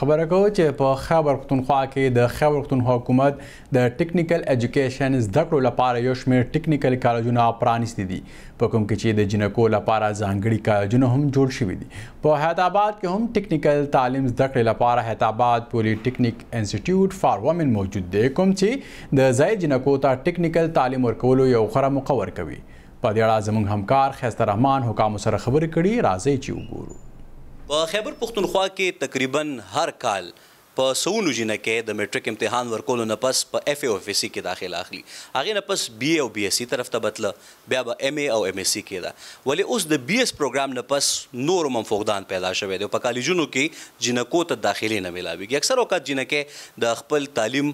خبره کوو چې په خیبر پښتونخوا کې د خیبر پښتونخوا حکومت د ټیکنیکل ایجوکیشن زده کړو لپاره یو شمېر ټیکنیکل کالجونه پرانیستي دي په کوم کې چې د جنکو لپاره ځانګړي کالجونه هم جوړ شوي دي په حیات آباد کې هم ټیکنیکل تعلیم زده کړې لپاره حیات آباد پولی ټیکنیک انسټیټیوټ فار وومن موجود دی کوم چې د ځای جنکو ته ټیکنیکل تعلیم ورکولو یو غوره موقع ورکوي په دې اړه زموږ همکار ښایسته رحمان حکامو سره خبرې کړي، راځئ چې وګورو. په خیبر پښتونخوا کې تقریباً هر کال په سوونو جینکې د مټریک امتحان ورکولو نه پس په ایف اې او ایف ایس سي کې داخله اخلي. هغې نه پس بي اې او بي ایس سي طرف ته به تله، بیا به ایم اې او ایم ایس سي کیده. ولې اوس د بي ایس پروګرام نه پس نور هم فقدان پیدا شوی دی او په کالجونو کې جینکو ته داخلې نه ملاویږي. اکثر اوقات جینکې د خپل تعلیم،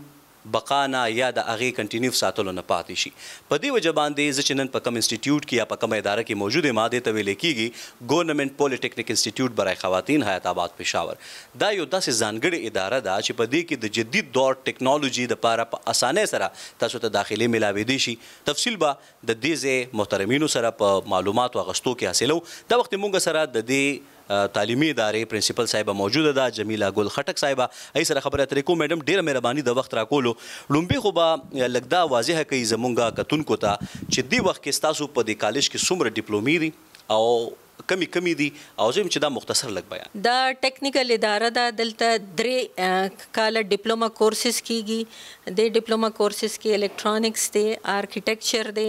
بقا نه یا د هغې کنټینیو ساتلو نه پاتې شي. په دې وجه باندې زه چې نن په کوم انسټیټیوټ کې یا په کومه اداره کې موجود یم، دې ته ویلې کېږي ګورنمنټ پولې ټکنیک انسټیټیوټ برای خواتین حیات آباد پېښور. دا یو داسې ځانګړې اداره ده چې په دې کې د جدید دور ټکنالوژي د پاره په اسانۍ سره تاسو ته داخلې ملاوېدې شي. تفصیل به د دې ځای محترمینو سره په معلوماتو اغستو کې حاصلوو. دا وخت مونږ سره د دې. تعلیمی ادارې پرنسپل صاحبه موجوده ده جمیله ګل خټک صاحبه هغې سره خبرې اترې کوو میډم ډیره مهرباني د وخت راکولو ړومبی خو به لږ دا واضحه کړئ زمونږ کتونکو ته چې دې وخت کې ستاسو په دې کالج کې څومره ډیپلومې دي او کمې کمې دي او زه ویم چې دا مختصر لږ بیان دا ټکنیکل اداره ده دلته درې کاله ډیپلومه کورسز کیږي دې ډیپلومه کورسز کې الکترونیکس دی آرکیټیکچر دی.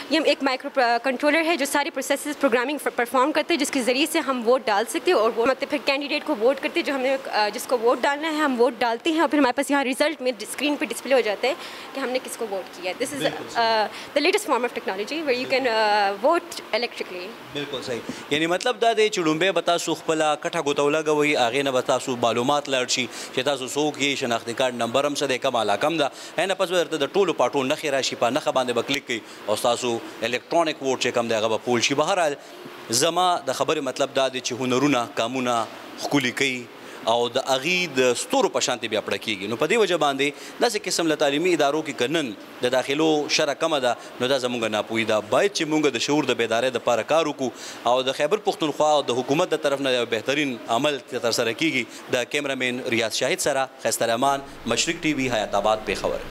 ये एक micro controller है जो सारे प्रोसेस प्रोग्रामिंग परफॉर्म करते हैं जिसके ज़रिए से हम वोट डाल सकते हैं और वो मतलब फिर कैंडिडेट को वोट करते हैं जो हमने हमें जिसको वोट डालना है हम वोट डालते हैं और फिर हमारे पास यहाँ रिजल्ट में स्क्रीन पे डिस्प्ले हो जाता है कि हमने किसको वोट किया this is the latest form of technology way you can vote electrically بلکل صحیح یعنی مطلب دا دی چې لومبه به تاسو خپل کټه ګوتوله غوي اغه نه به تاسو معلومات لاړ شي چې تاسو څوک یې شناختی کارت نمبر هم سره کوم علاقه هم ده ان پس ورته د ټولو پاټو نه خې راشي په نخ باندې بکلیک کوي او تاسو الکترونیک ووټ چې کوم دی هغه به پول شي بهر حال زما د خبرې مطلب دا دی چې هنرونه کامونه خکولی کوي او د اغي د ستورو په شانتي بیا پړکیږي نو په دې وجه باندې داسې قسم له تعلیمي ادارو کې کنن د داخلو شرح کمه ده نو دا زمونږ ناپوهي ده بايد چې مونږ د شعور د بيدارۍ لپاره کار وکړو او د خيبر پښتونخوا د حکومت د طرف نه يو بهترين عمل ترسره کيږي د کيمره مين رياض شاهد سره خيسترحمان مشرق ټي وي حيات اباد پيښور.